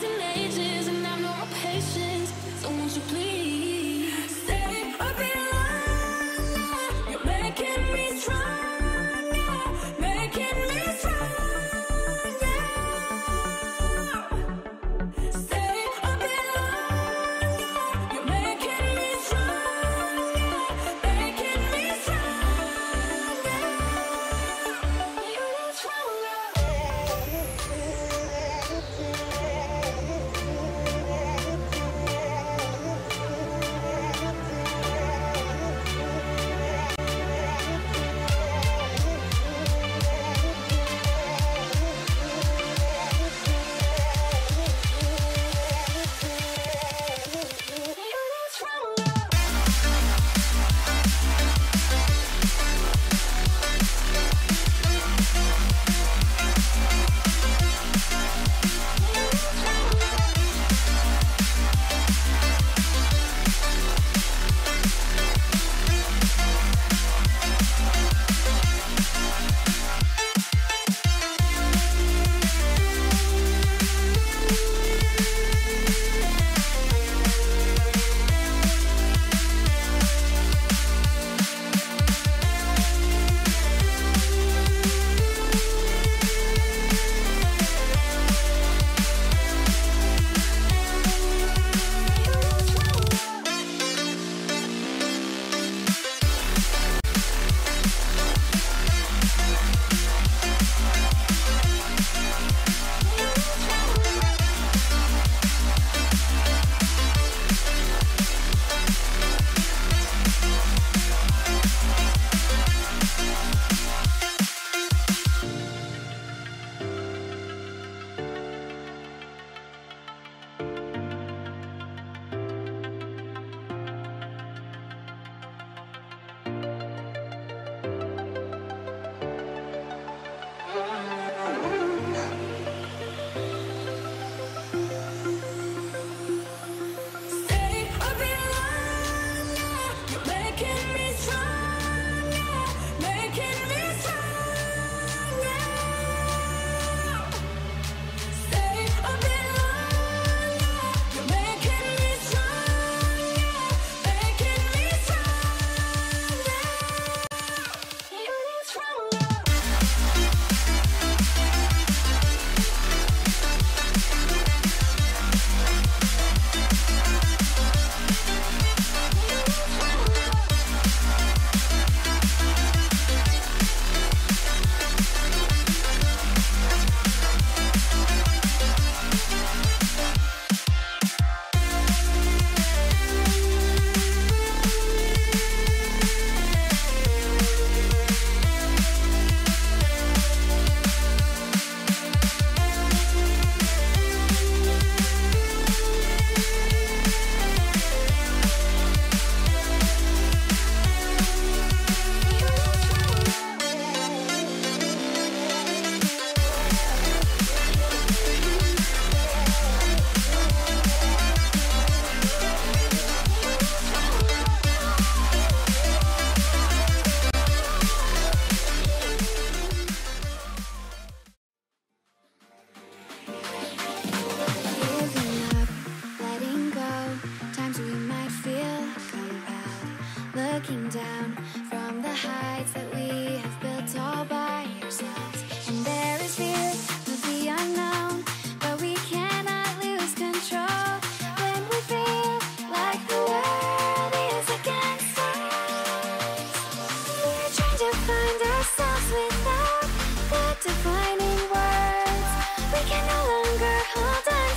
don't felt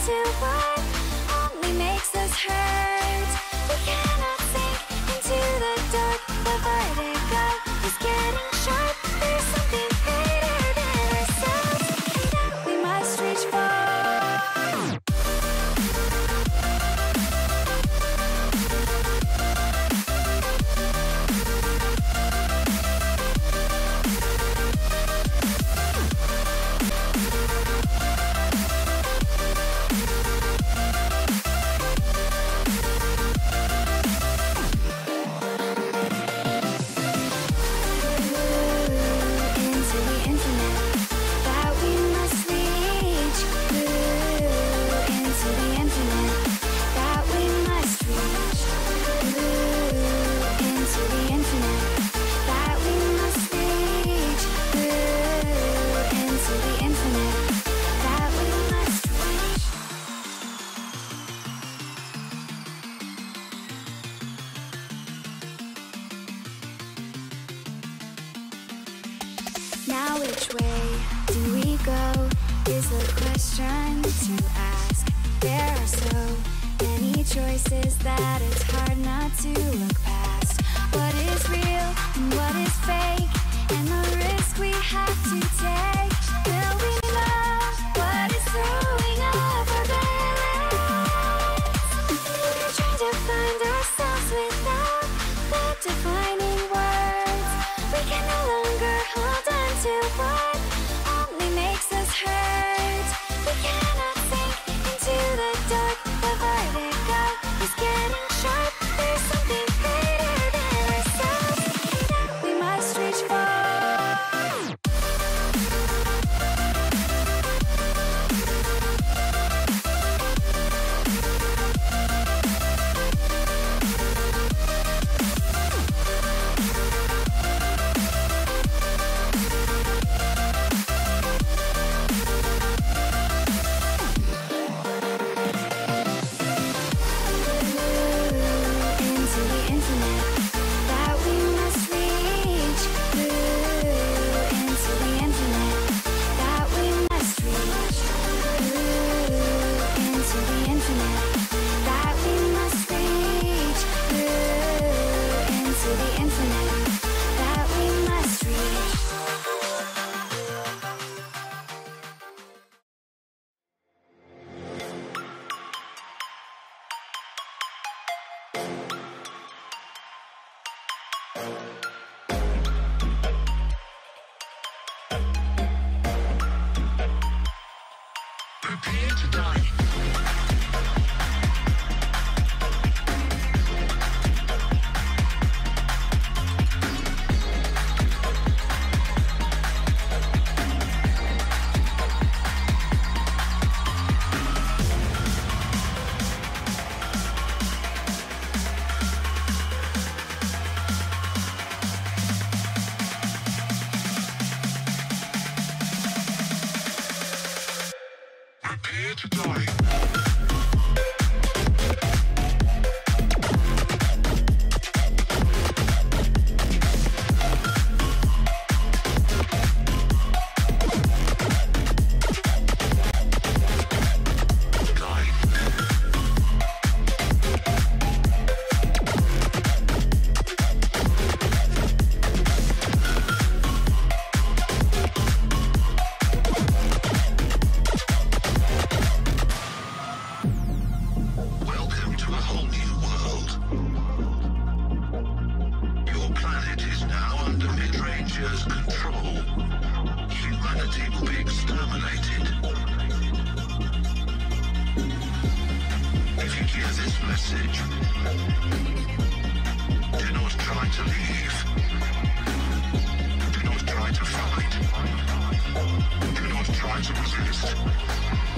to what Which way do we go is the question to ask. There are so many choices that it's hard not to look past. What is real and what is fake? here to die. message. Do not try to leave. Do not try to fight. Do not try to resist.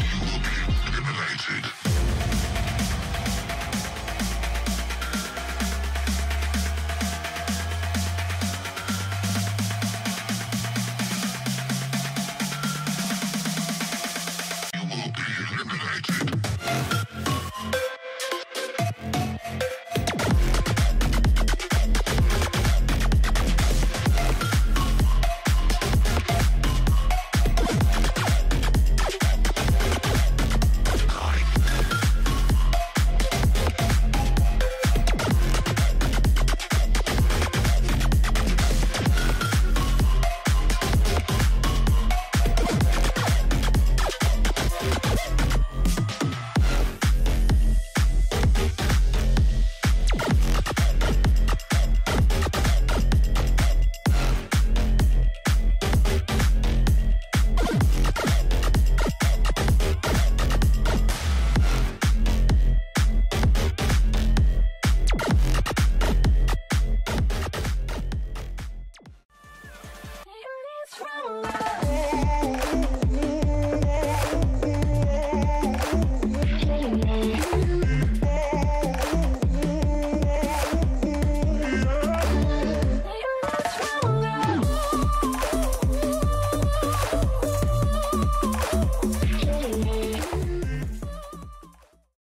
love.